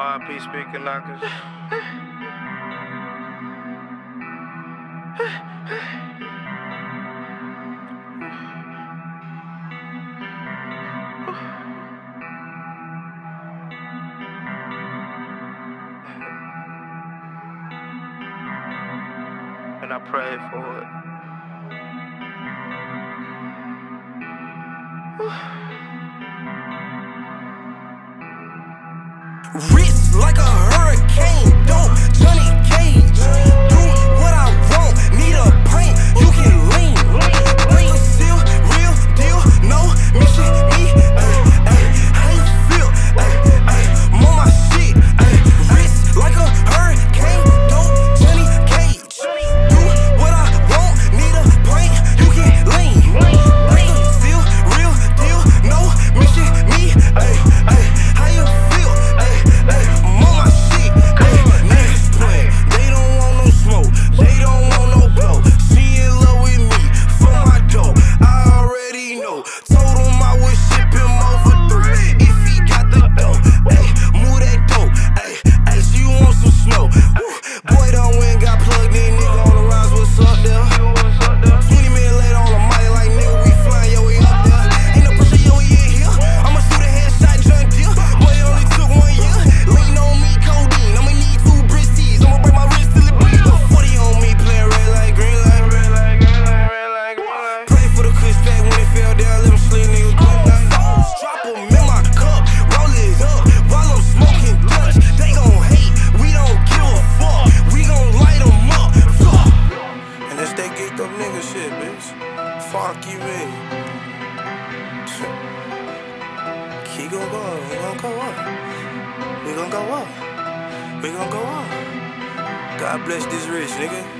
RP speaker knockers. and I pray for it. Wrist like a funky with Keep going go up, we gon' go up. We gon' go up. We gon' go up. God bless this rich nigga.